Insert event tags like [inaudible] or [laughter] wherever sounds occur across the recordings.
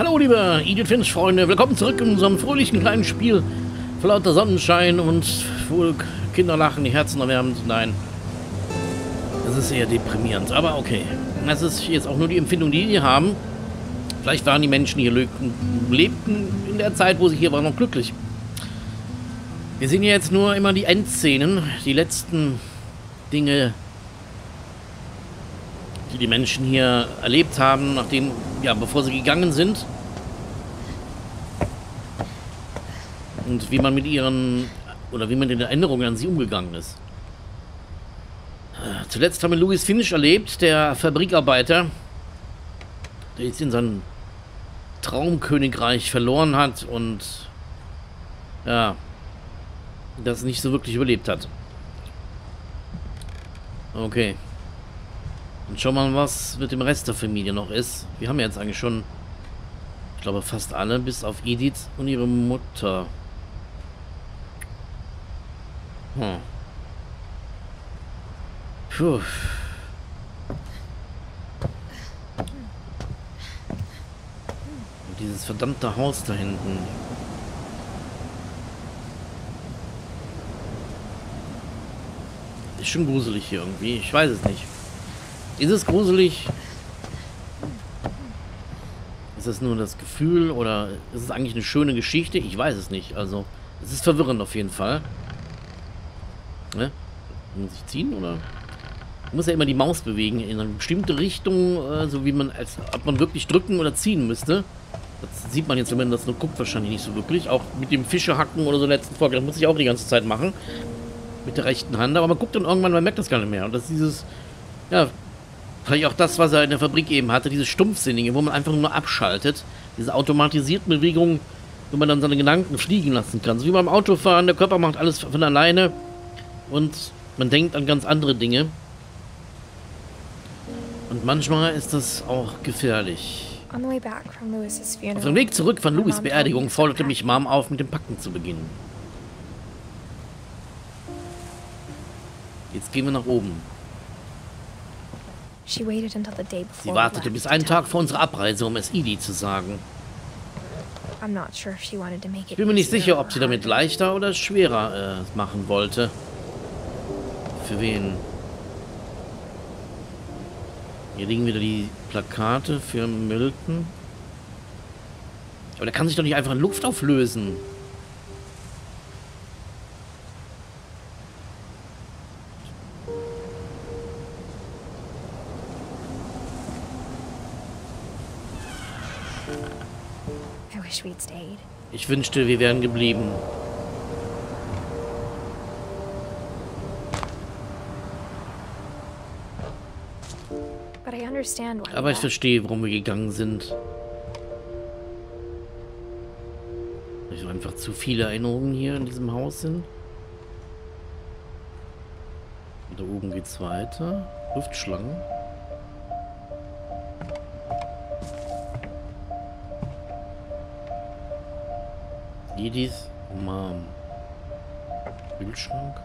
Hallo liebe Edith Finch Freunde, willkommen zurück in unserem fröhlichen kleinen Spiel lauter Sonnenschein und wohl Kinderlachen, die Herzen erwärmend. Nein, das ist eher deprimierend, aber okay. Das ist jetzt auch nur die Empfindung, die wir haben. Vielleicht waren die Menschen, hier lebten, lebten in der Zeit, wo sie hier waren, noch glücklich. Wir sehen ja jetzt nur immer die Endszenen, die letzten Dinge, die die Menschen hier erlebt haben, nachdem, ja, bevor sie gegangen sind. Und wie man mit ihren, oder wie man in Erinnerungen an sie umgegangen ist. Zuletzt haben wir Louis Finch erlebt, der Fabrikarbeiter, der jetzt in sein Traumkönigreich verloren hat und ja, das nicht so wirklich überlebt hat. Okay. Und schauen wir mal, was mit dem Rest der Familie noch ist. Wir haben jetzt eigentlich schon, ich glaube, fast alle, bis auf Edith und ihre Mutter. Hm. Puh. Und dieses verdammte Haus da hinten. Ist schon gruselig hier irgendwie. Ich weiß es nicht. Ist es gruselig? Ist das nur das Gefühl oder ist es eigentlich eine schöne Geschichte? Ich weiß es nicht. Also, es ist verwirrend auf jeden Fall. Ne? Muss ich ziehen oder? Ich muss ja immer die Maus bewegen in eine bestimmte Richtung, äh, so wie man, als ob man wirklich drücken oder ziehen müsste. Das sieht man jetzt, wenn man das nur guckt, wahrscheinlich nicht so wirklich. Auch mit dem Fischehacken oder so letzten Folge, das muss ich auch die ganze Zeit machen. Mit der rechten Hand. Aber man guckt dann irgendwann, man merkt das gar nicht mehr. Und das ist dieses, ja, vielleicht auch das, was er in der Fabrik eben hatte, dieses Stumpfsinnige, wo man einfach nur abschaltet. Diese automatisierten Bewegungen, wo man dann seine Gedanken fliegen lassen kann. So wie beim Autofahren, der Körper macht alles von alleine. Und man denkt an ganz andere Dinge. Und manchmal ist das auch gefährlich. Auf dem Weg zurück von Louis' Beerdigung forderte mich Mom auf, mit dem Packen zu beginnen. Jetzt gehen wir nach oben. Sie wartete bis einen Tag vor unserer Abreise, um es Edie zu sagen. Ich bin mir nicht sicher, ob sie damit leichter oder schwerer äh, machen wollte. Für wen? Hier liegen wieder die Plakate für Milton. Aber der kann sich doch nicht einfach in Luft auflösen. Ich wünschte, wir wären geblieben. Aber ich verstehe, warum wir gegangen sind. Weil einfach zu viele Erinnerungen hier in diesem Haus sind. Und da oben geht's weiter. Luftschlangen. Edith Mom. Kühlschrank.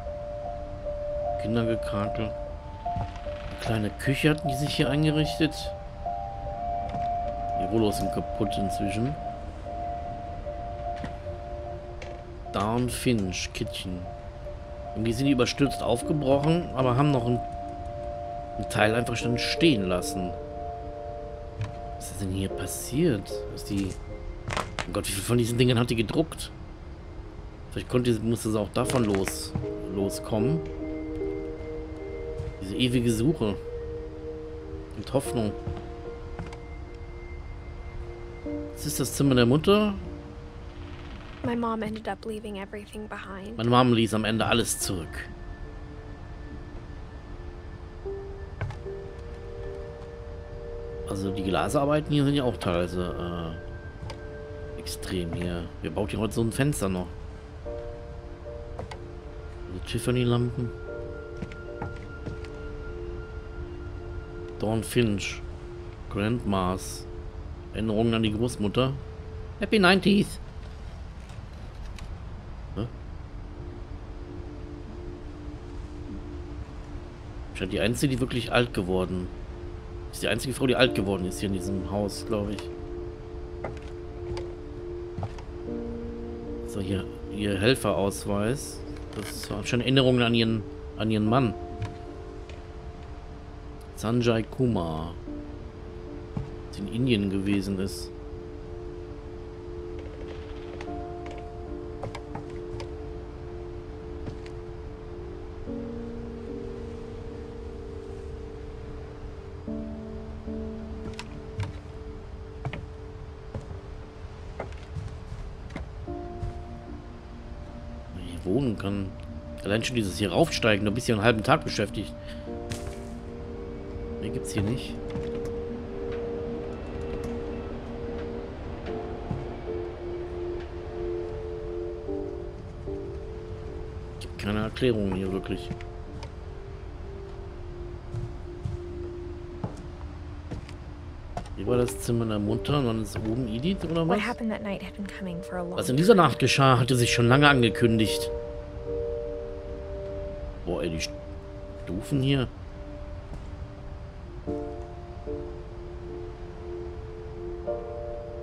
Kindergekrakel. Eine kleine Küche hatten die sich hier eingerichtet. Die Rollos sind kaputt inzwischen. Down Finch, Kitchen. Irgendwie sind die überstürzt aufgebrochen, aber haben noch einen, einen Teil einfach schon stehen lassen. Was ist denn hier passiert? Ist die Oh Gott, wie viel von diesen Dingen hat die gedruckt? Vielleicht konnte, musste sie auch davon los, loskommen. Diese ewige Suche. Mit Hoffnung. Das ist das Zimmer der Mutter. Meine Mom ließ am Ende alles zurück. Also die Glasarbeiten hier sind ja auch teilweise äh, extrem hier. Wer baut hier heute so ein Fenster noch? Die Tiffany-Lampen. Dawn Finch. Grandmas. Erinnerungen an die Großmutter. Happy 90s. Hä? Scheint die einzige, die wirklich alt geworden ist. Die einzige Frau, die alt geworden ist hier in diesem Haus, glaube ich. So, hier, ihr Helferausweis. Das hat schon Erinnerungen an ihren, an ihren Mann. Sanjay Kumar. Das in Indien gewesen ist. Hier wohnen kann. Allein schon dieses hier raufsteigen, da bist du einen halben Tag beschäftigt. Mehr gibt's hier nicht. Gibt keine Erklärung hier wirklich. Hier war das Zimmer der Mutter und dann ist oben Edith oder was? Was in dieser Nacht geschah, hatte sich schon lange angekündigt. Stufen hier.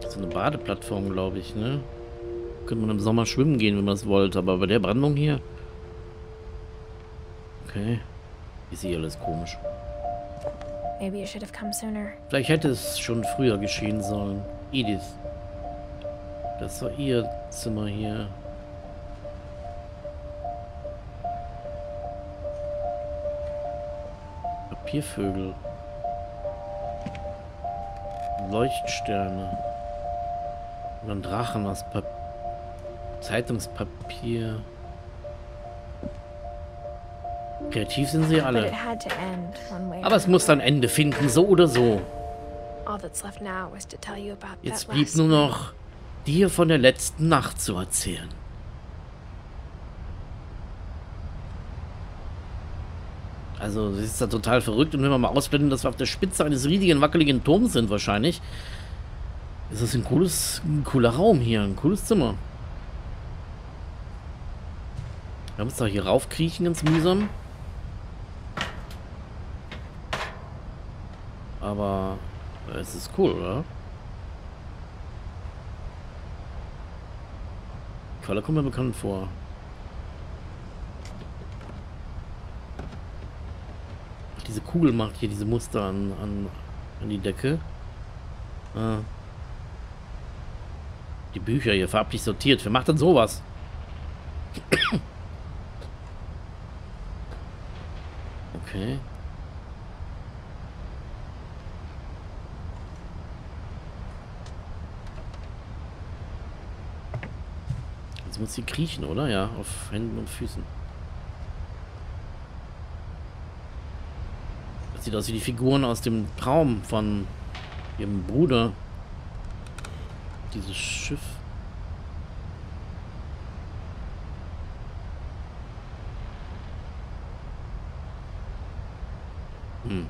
Das ist eine Badeplattform, glaube ich, ne? Könnte man im Sommer schwimmen gehen, wenn man das wollte, aber bei der Brandung hier. Okay. Ist hier alles komisch. Maybe it should have come sooner. Vielleicht hätte es schon früher geschehen sollen. Edith. Das war ihr Zimmer hier. Papiervögel. Leuchtsterne. Und ein Drachen aus Pap Zeitungspapier. Kreativ sind sie alle. Aber es muss ein Ende finden, so oder so. Jetzt blieb nur noch dir von der letzten Nacht zu erzählen. Also, das ist ja total verrückt. Und wenn wir mal ausblenden, dass wir auf der Spitze eines riesigen, wackeligen Turms sind, wahrscheinlich, ist das ein cooles, ein cooler Raum hier, ein cooles Zimmer. Wir müssen doch hier raufkriechen, ganz mühsam. Aber es ist cool, oder? Color kommt mir bekannt vor. Ach, diese Kugel macht hier diese Muster an, an, an die Decke. Ah. Die Bücher hier farblich sortiert. Wer macht denn sowas? [coughs] Okay. Jetzt muss sie kriechen, oder? Ja, auf Händen und Füßen. Sieht aus wie die Figuren aus dem Traum von ihrem Bruder. Dieses Schiff. Hm.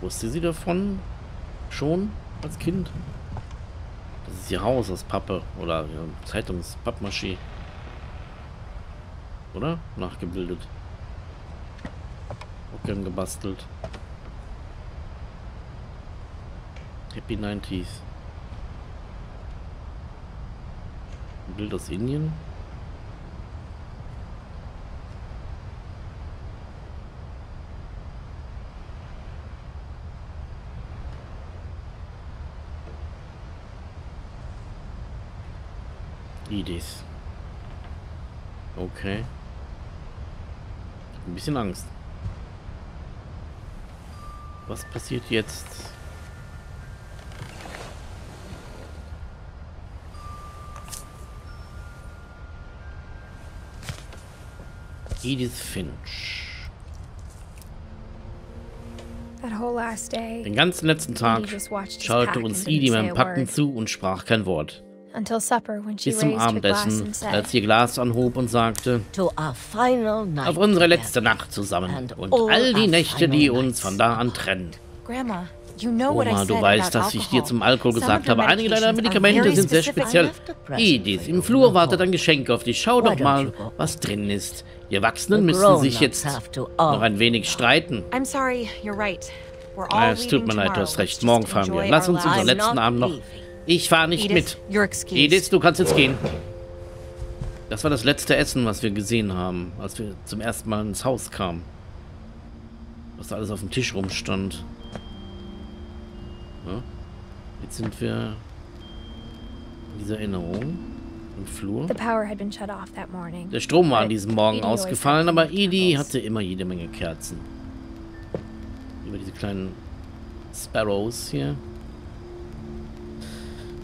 Wusste sie davon schon als Kind? Das ist ihr Haus aus Pappe oder ja, Zeitungspappmaché. Oder? Nachgebildet. Gern gebastelt. Happy 90s. Ein Bild aus Indien. Idis. Okay. Ein bisschen Angst. Was passiert jetzt? Edith Finch. Den ganzen letzten Tag schaute uns Edie beim Packen zu und sprach kein Wort. Until supper when she Bis zum raised her glass Abendessen, and said, als sie ihr Glas anhob und sagte, auf unsere letzte. Nacht zusammen und all all die Nächte, die uns von da an trennen. Grandma, you know what I Oma, du weißt, about dass ich dir zum Alkohol gesagt habe. Einige deiner Medikamente sind sehr speziell. Edith, im Flur wartet ein Geschenk auf dich. Schau doch mal, was drin ist. Die Erwachsenen müssen sich jetzt noch ein wenig streiten. I'm sorry, you're right. We're all es tut mir leid, du hast recht. Morgen fahren wir. Lass uns unseren letzten Abend noch... Ich fahre nicht Edith, mit. Edith, du kannst jetzt gehen. Das war das letzte Essen, was wir gesehen haben, als wir zum ersten Mal ins Haus kamen. Was da alles auf dem Tisch rumstand. Ja. Jetzt sind wir in dieser Erinnerung im Flur. Der Strom war an diesem Morgen ausgefallen, aber Edie hatte immer jede Menge Kerzen. Über diese kleinen Sparrows hier.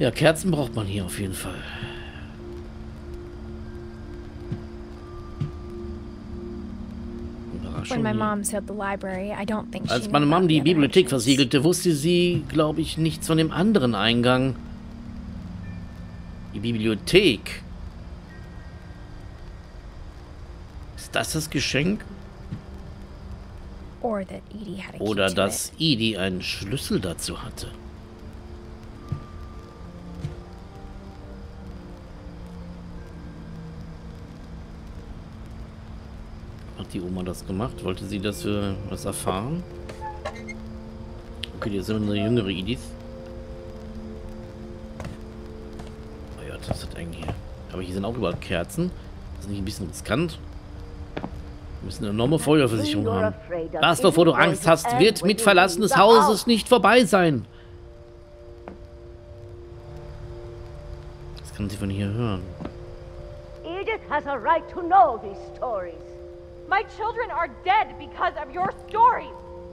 Ja, Kerzen braucht man hier auf jeden Fall. When my mom sealed the library, I don't think Als meine Mom die Bibliothek versiegelte, wusste sie, glaube ich, nichts von dem anderen Eingang. Die Bibliothek. Ist das das Geschenk? Oder dass Edie einen Schlüssel dazu hatte? Hat die Oma das gemacht? Wollte sie das für was erfahren? Okay, jetzt sind wir eine jüngere Edith. Oh ja, was das eigentlich hier? Aber hier sind auch überall Kerzen. Das ist nicht ein bisschen riskant? Wir müssen eine enorme Feuerversicherung haben. Das, wovor du Angst hast, wird mit Verlassen des Hauses nicht vorbei sein. Das kann sie von hier hören. Edith has a right to know these stories.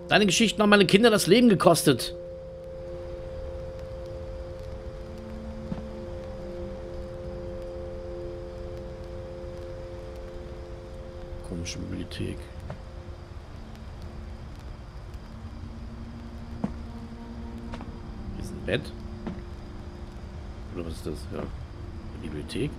Deine Geschichten haben meine Kinder das Leben gekostet. Komische Bibliothek. Hier ist ein Bett. Oder was ist das? Ja. Bibliothek.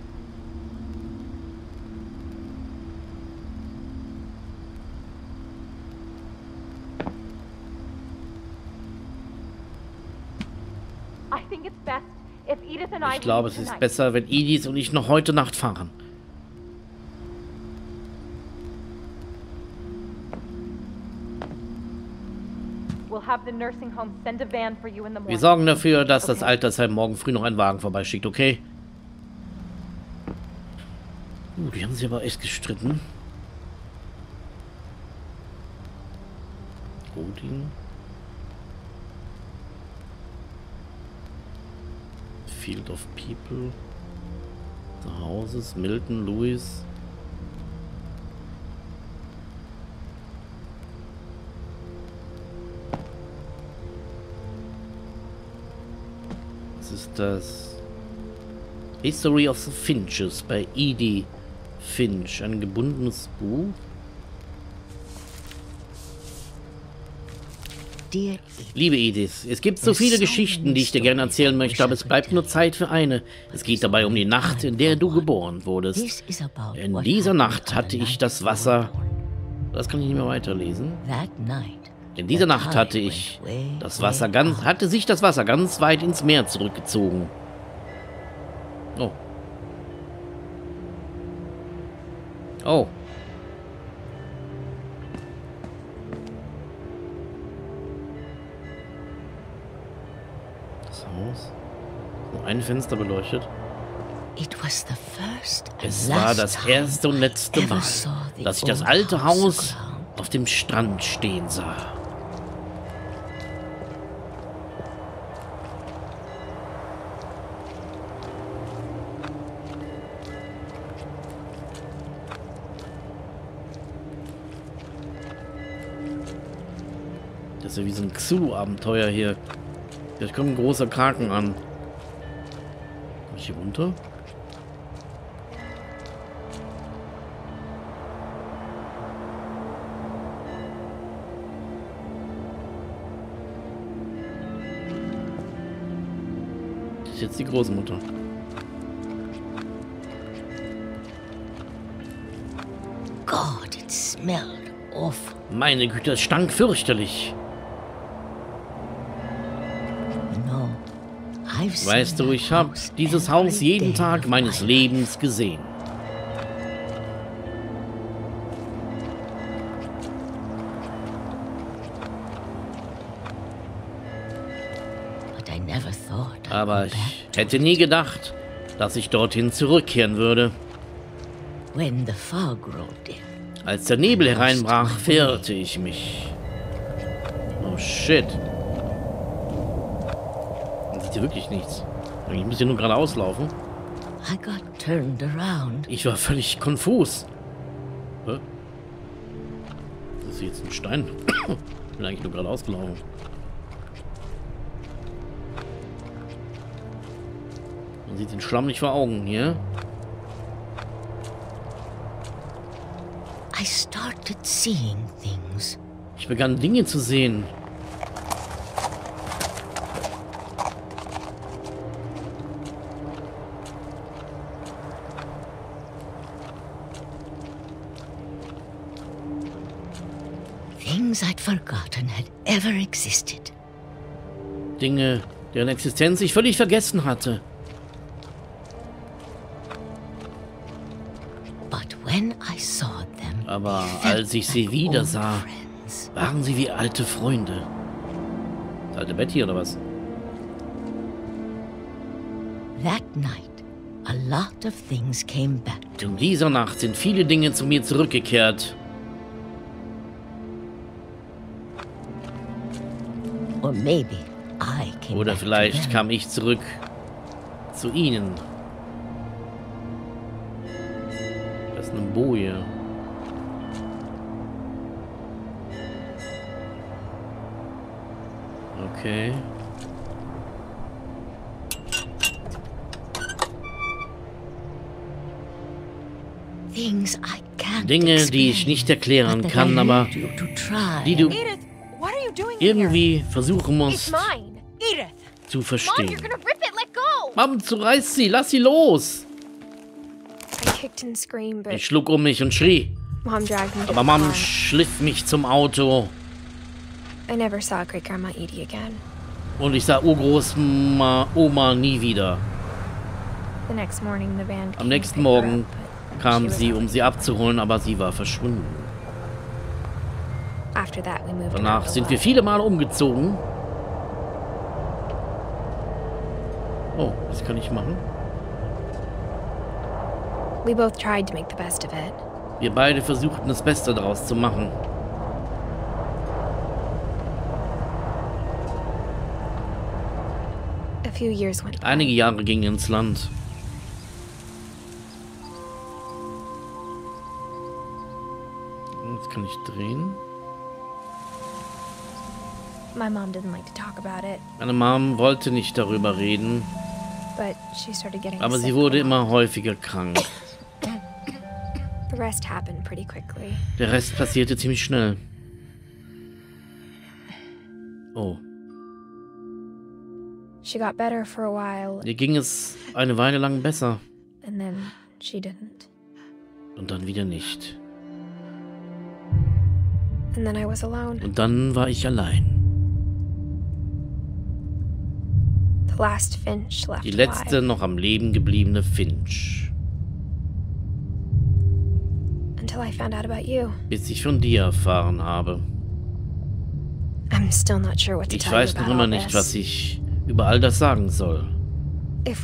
I think it's best if Edith and I Ich glaube, es ist besser, wenn Edith und ich noch heute Nacht fahren. Wir sorgen dafür, dass das. Altersheim morgen früh noch einen Wagen vorbeischickt, okay? Uh, die haben sich aber echt gestritten. Odin. Field of People. The Houses, Milton, Lewis. Was ist das? History of the Finches bei Edie Finch. Ein gebundenes Buch. Liebe Edith, es gibt so viele Geschichten, die ich dir gerne erzählen möchte, aber es bleibt nur Zeit für eine. Es geht dabei um die Nacht, in der du geboren wurdest. In dieser Nacht hatte ich das Wasser. Das kann ich nicht mehr weiterlesen. In dieser Nacht hatte ich das Wasser ganz, hatte sich das Wasser ganz weit ins Meer zurückgezogen. Oh. Oh. Ein Fenster beleuchtet. Es war das erste und letzte Mal, dass ich das alte Haus auf dem Strand stehen sah. Das ist ja wie so ein Xulu-Abenteuer hier. Vielleicht kommt ein großer Kraken an. Hier runter? Das ist jetzt die Großmutter. God, it smelled awful. Meine Güte, es stank fürchterlich. Weißt du, ich habe dieses Haus jeden Tag meines Lebens gesehen. Aber ich hätte nie gedacht, dass ich dorthin zurückkehren würde. Als der Nebel hereinbrach, verirrte ich mich. Oh shit. Sieht hier wirklich nichts. Ich muss hier nur geradeaus laufen. I got turned around. Ich war völlig konfus. Hä? Das ist jetzt ein Stein. Ich bin eigentlich nur geradeaus gelaufen. Man sieht den Schlamm nicht vor Augen hier. I started seeing things. Ich begann Dinge zu sehen. Dinge, deren Existenz ich völlig vergessen hatte. Aber als ich sie wieder sah, waren sie wie alte Freunde. Das alte Betty oder was? That night, a lot of things came back In dieser Nacht sind viele Dinge zu mir zurückgekehrt. Or maybe Oder vielleicht kam ich zurück zu ihnen. Das ist eine Boje. Okay. Dinge, die ich nicht erklären kann, aber die du irgendwie versuchen musst! Zu Mom, verstehen. Mom, zu reiß sie, lass sie los! Ich schlug um mich und schrie. Aber Mom schliff mich zum Auto. I never saw Great Grandma Edie again. Und ich sah Urgroßma Oma nie wieder. The next morning, the van came Am to nächsten Morgen kam she was sie, um sie abzuholen, aber sie war verschwunden. After that, we moved Danach sind wir viele Male umgezogen. Oh, was kann ich machen? We both tried to make the best of it. Wir beide versuchten das Beste daraus zu machen. A few years went. Einige Jahre gingen ins Land. Jetzt kann ich drehen. Meine Mom wollte nicht darüber reden, aber sie wurde immer häufiger krank. The rest happened pretty quickly. Der Rest passierte ziemlich schnell. Oh, She got better for a while, ihr ging es eine Weile lang besser and then she didn't. und dann wieder nicht. And then I was alone. Und dann war ich allein. Die letzte noch am Leben gebliebene Finch. until I found out about you. Bis ich von dir erfahren habe. I'm still not sure what to Ich weiß noch immer nicht, was ich über all das sagen soll. Wenn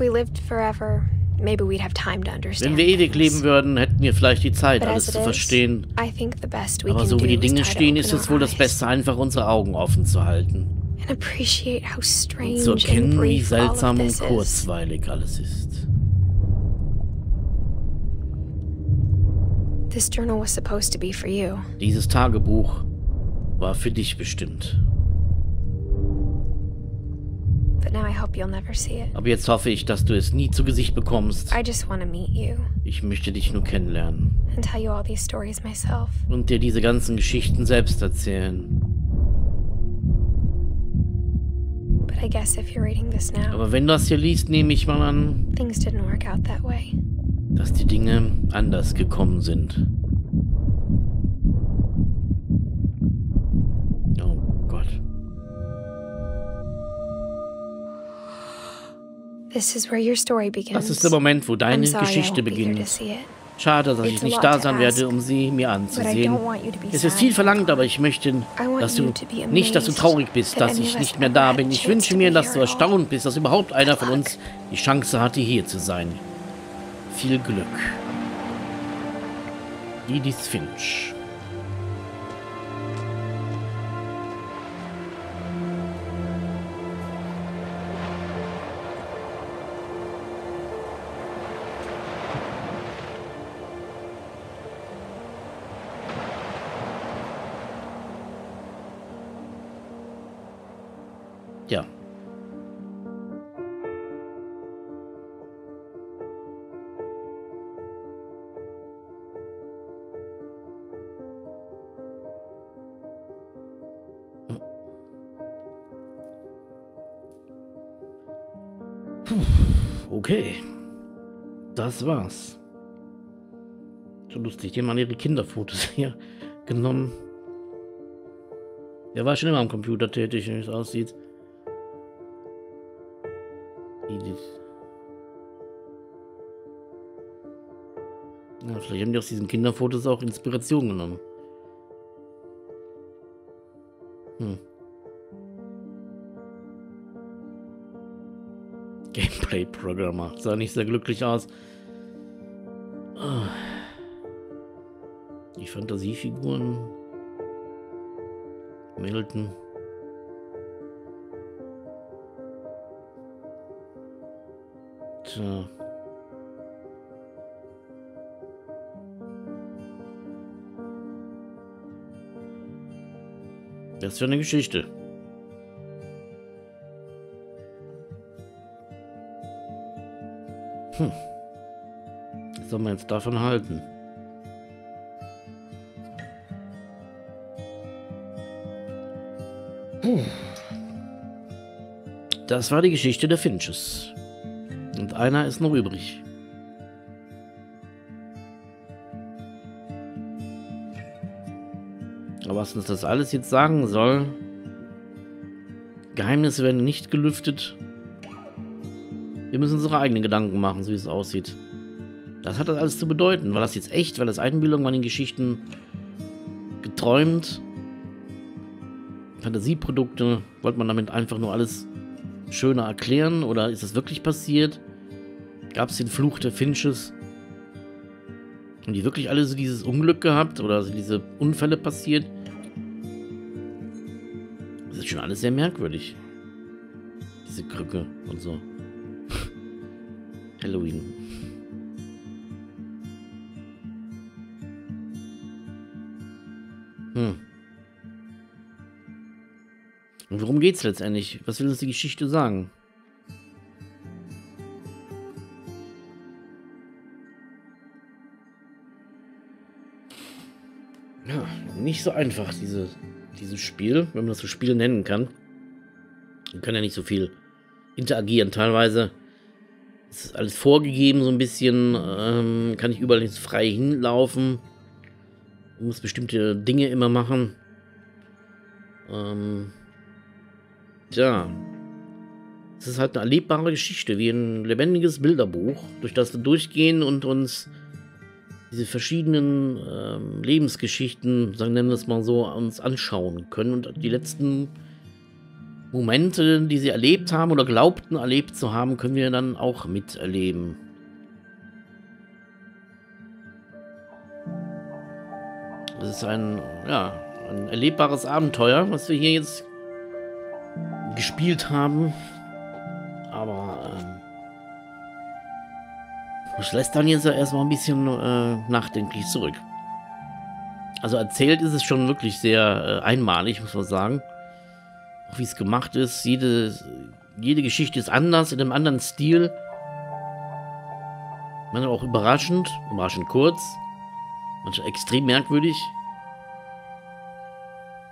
wir ewig leben würden, hätten wir vielleicht die Zeit, alles zu verstehen. Aber so wie die Dinge stehen, ist es wohl das Beste, einfach unsere Augen offen zu halten. Und zu erkennen, wie seltsam und kurzweilig alles ist. Dieses Tagebuch war für dich bestimmt. Aber jetzt hoffe ich, dass du es nie zu Gesicht bekommst. I just want to meet you Ich möchte dich nur kennenlernen und dir diese ganzen Geschichten selbst erzählen. I guess if you're reading this now, Aber wenn du das hier liest, nehme ich mal an, things didn't work out that way. dass die Dinge anders gekommen sind. Oh Gott. This is where your story begins. Das ist der Moment, wo deine sorry Geschichte beginnt. Schade, dass ich nicht da sein werde, um sie mir anzusehen. Es ist viel verlangt, aber ich möchte, dass du nicht, dass du traurig bist, dass ich nicht mehr da bin. Ich wünsche mir, dass du erstaunt bist, dass überhaupt einer von uns die Chance hatte, hier zu sein. Viel Glück. Edith Finch. Ja. Puh, Okay. Das war's. So lustig. Die haben ihre Kinderfotos [laughs] hier genommen. Der war schon immer am Computer tätig, wie es aussieht. Haben die aus diesen Kinderfotos auch Inspiration genommen. Hm. Gameplay-Programmer. Sah nicht sehr glücklich aus. Ah. Die Fantasiefiguren. Milton. Tja. Das ist ja eine Geschichte. Hm. Was soll man jetzt davon halten? Das war die Geschichte der Finches. Und einer ist noch übrig. Was uns das alles jetzt sagen soll, Geheimnisse werden nicht gelüftet. Wir müssen unsere eigenen Gedanken machen, so wie es aussieht. Das hat das alles zu bedeuten. War das jetzt echt? War das Einbildung? Waren die Geschichten geträumt? Fantasieprodukte? Wollte man damit einfach nur alles schöner erklären? Oder ist das wirklich passiert? Gab es den Fluch der Finches? Haben die wirklich alle so dieses Unglück gehabt? Oder sind diese Unfälle passiert? Ist schon alles sehr merkwürdig. Diese Krücke und so. [laughs] Halloween. Hm. Und worum geht's letztendlich? Was will uns die Geschichte sagen? Ja, nicht so einfach, diese, dieses Spiel, wenn man das so Spiel nennen kann. Man kann ja nicht so viel interagieren. Teilweise ist alles vorgegeben, so ein bisschen. Ähm, kann ich überall jetzt frei hinlaufen. Muss bestimmte Dinge immer machen. Ähm, tja. Es ist halt eine erlebbare Geschichte, wie ein lebendiges Bilderbuch, durch das wir durchgehen und uns diese verschiedenen ähm, Lebensgeschichten, sagen nennen wir es mal so, uns anschauen können und die letzten Momente, die sie erlebt haben oder glaubten erlebt zu haben, können wir dann auch miterleben. Das ist ein, ja, ein erlebbares Abenteuer, was wir hier jetzt gespielt haben. Aber ähm, das lässt dann jetzt erstmal ein bisschen äh, nachdenklich zurück. Also erzählt ist es schon wirklich sehr äh, einmalig, muss man sagen. Auch wie es gemacht ist. Jede, jede Geschichte ist anders, in einem anderen Stil. Manchmal auch überraschend, überraschend kurz. Manchmal extrem merkwürdig.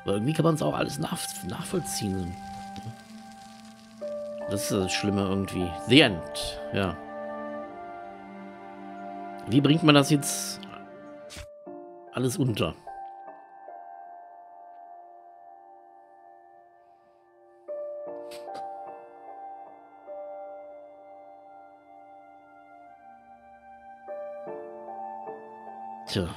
Aber irgendwie kann man es auch alles nach, nachvollziehen. Das ist das Schlimme irgendwie. The End, ja. Wie bringt man das jetzt alles unter? Tja.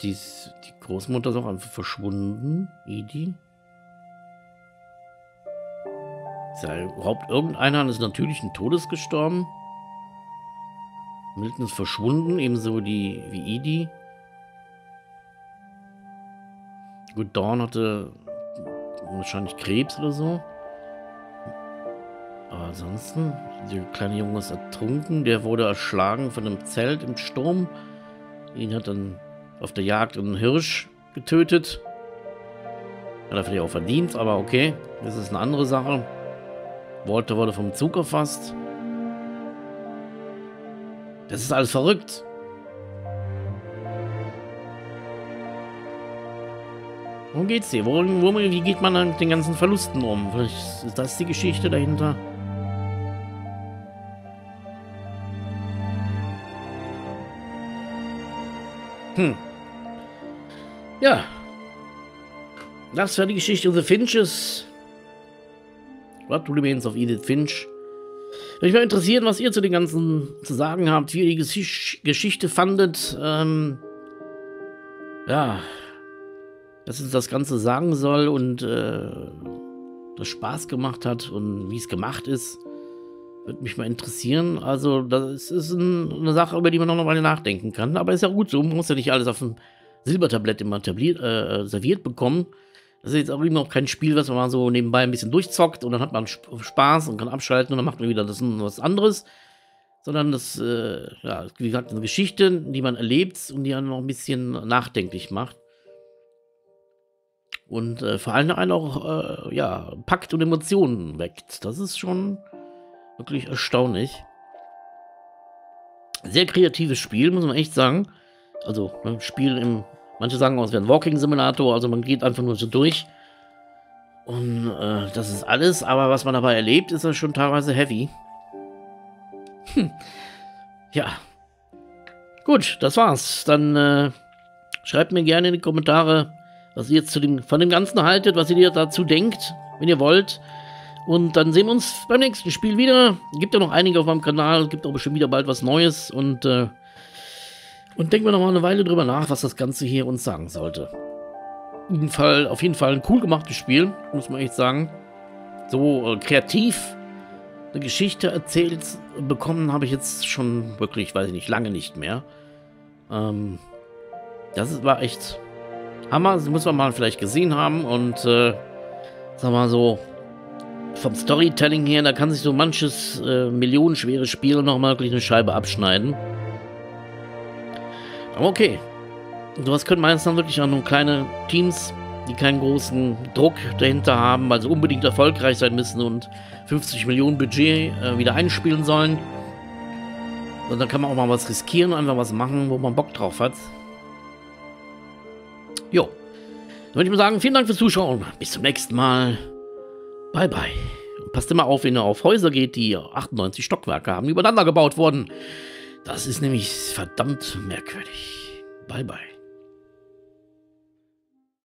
Die, die Großmutter ist auch einfach verschwunden, Edie. Ja überhaupt irgendeiner eines natürlichen Todes gestorben? Milton ist verschwunden, ebenso die wie Edie. Gut, Dawn hatte wahrscheinlich Krebs oder so. Aber ansonsten, der kleine Junge ist ertrunken. Der wurde erschlagen von einem Zelt im Sturm. Ihn hat dann auf der Jagd einen Hirsch getötet. Hat er vielleicht auch verdient, aber okay. Das ist eine andere Sache. Walter wurde vom Zug erfasst. Das ist alles verrückt. Worum geht's hier? Worum, worum, wie geht man mit den ganzen Verlusten um? Vielleicht ist das die Geschichte dahinter? Hm. Ja. Das war die Geschichte The Finches. What Remains of Edith Finch. Würde mich mal interessieren, was ihr zu den ganzen zu sagen habt, wie ihr die Gesch Geschichte fandet. Ähm, ja, dass es das Ganze sagen soll und äh, das Spaß gemacht hat und wie es gemacht ist. Würde mich mal interessieren. Also, das ist ein, eine Sache, über die man noch eine Weile nachdenken kann. Aber ist ja gut so. Man muss ja nicht alles auf dem Silbertablett immer äh, serviert bekommen. Das ist jetzt auch immer kein Spiel, was man so nebenbei ein bisschen durchzockt und dann hat man Spaß und kann abschalten und dann macht man wieder das was anderes. Sondern das, äh, ja, wie gesagt, eine Geschichte, die man erlebt und die dann noch ein bisschen nachdenklich macht. Und äh, vor allem einen auch, äh, ja, packt und Emotionen weckt. Das ist schon Wirklich erstaunlich. Sehr kreatives Spiel, muss man echt sagen. Also, ne, Spiel im. Manche sagen auch, es wäre ein Walking-Simulator, also man geht einfach nur so durch. Und äh, das ist alles, aber was man dabei erlebt, ist ja schon teilweise heavy. Hm. Ja. Gut, das war's. Dann äh, schreibt mir gerne in die Kommentare, was ihr jetzt zu dem, von dem Ganzen haltet, was ihr dazu denkt, wenn ihr wollt. Und dann sehen wir uns beim nächsten Spiel wieder. Gibt ja noch einige auf meinem Kanal. Gibt auch bestimmt wieder bald was Neues. Und, äh, und denken wir noch mal eine Weile drüber nach, was das Ganze hier uns sagen sollte. Auf jeden Fall, auf jeden Fall ein cool gemachtes Spiel, muss man echt sagen. So äh, kreativ eine Geschichte erzählt bekommen habe ich jetzt schon wirklich, weiß ich nicht, lange nicht mehr. Ähm, das war echt Hammer. Das muss man mal vielleicht gesehen haben. Und äh, sag mal so, vom Storytelling her, da kann sich so manches äh, millionenschwere Spiel nochmal wirklich eine Scheibe abschneiden. Okay. Sowas können meistens dann wirklich auch nur kleine Teams, die keinen großen Druck dahinter haben, weil sie unbedingt erfolgreich sein müssen und 50 Millionen Budget äh, wieder einspielen sollen. Und dann kann man auch mal was riskieren, einfach was machen, wo man Bock drauf hat. Jo. Dann würde ich mal sagen, vielen Dank fürs Zuschauen. Bis zum nächsten Mal. Bye, bye. Passt immer auf, wenn ihr auf Häuser geht, die 98 Stockwerke haben, die übereinander gebaut wurden. Das ist nämlich verdammt merkwürdig. Bye, bye.